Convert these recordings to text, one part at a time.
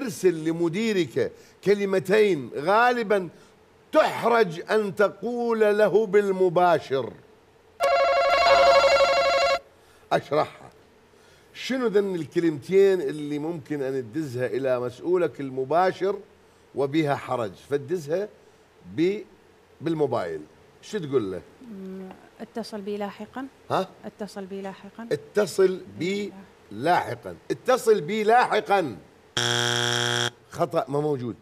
ارسل لمديرك كلمتين غالبا تحرج أن تقول له بالمباشر. أشرحها شنو ذن الكلمتين اللي ممكن أن تدزها إلى مسؤولك المباشر وبها حرج؟ فتدزها بالموبايل. شو تقول له؟ اتصل بي لاحقا. ها؟ اتصل بي لاحقا. اتصل بي لاحقا. اتصل بي لاحقا. خطأ ما موجود.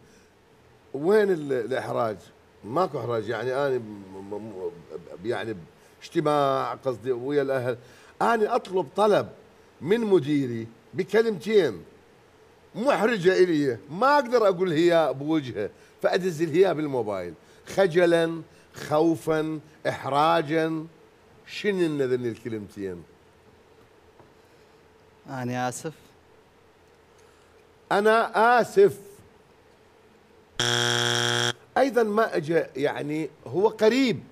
وين ال- الإحراج؟ ماكو إحراج. يعني م- يعني اجتماع قصدي ويا الأهل. أنا أطلب طلب من مديري بكلمتين محرجة إلي. ما أقدر أقول هي بوجهه فأدز الهيا بالموبايل خجلا خوفا إحراجا. شنو ذن الكلمتين أنا آسف. أنا آسف. أيضا ما أجى يعني هو قريب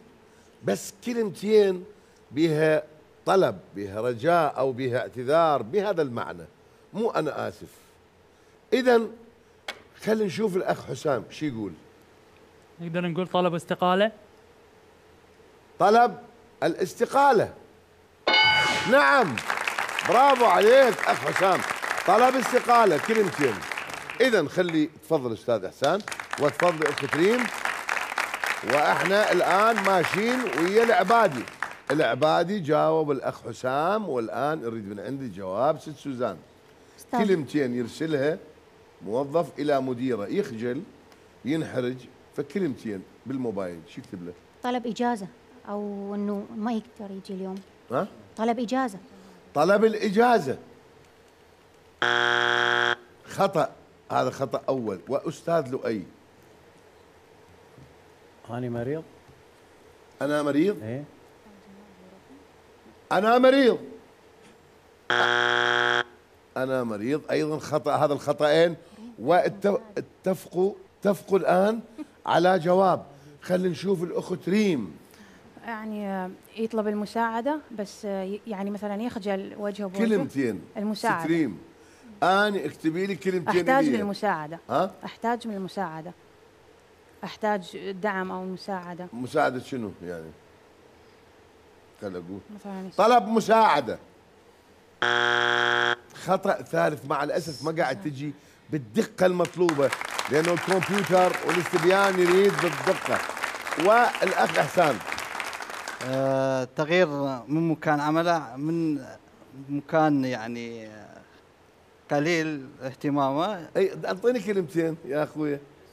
بس كلمتين بها طلب بها رجاء أو بها اعتذار بهذا المعنى. مو أنا آسف. إذا خلينا نشوف الأخ حسام شو يقول؟ نقدر نقول طلب استقالة؟ طلب الاستقالة. نعم. برافو عليك أخ حسام. طلب استقالة كلمتين. إذا خلي تفضل أستاذ إحسان وتفضل أخت ريم وإحنا الآن ماشيين ويا العبادي. العبادي جاوب الأخ حسام والآن أريد من عندي جواب ست سوزان. كلمتين يرسلها موظف إلى مديرة يخجل ينحرج فكلمتين بالموبايل شو يكتب له؟ طلب إجازة أو إنه ما يقدر يجي اليوم. ها؟ طلب إجازة. طلب الإجازة. خطأ. هذا خطأ أول. وأستاذ لؤي. أنا مريض. أنا مريض؟ إيه. أنا مريض. أنا مريض. أيضا خطأ. هذا الخطأين. واتفقوا اتفقوا الآن على جواب. خلينا نشوف الأخت ريم. يعني يطلب المساعدة بس يعني مثلا يخجل وجهه بوجهه. كلمتين. المساعدة. ست ريم. أنا اكتبي لي كلمتين أحتاج. للمساعدة. ها؟ أحتاج من المساعدة أحتاج دعم أو مساعدة. مساعدة شنو يعني؟ خل أقول. مثلا طلب مساعدة. خطأ ثالث مع الأسف ما قاعد تجي بالدقة المطلوبة لأنه الكمبيوتر والاستبيان يريد بالدقة. والأخ إحسان. آه، تغيير من مكان عمله من مكان يعني قليل اهتمامه. أي أعطيني كلمتين يا أخوي.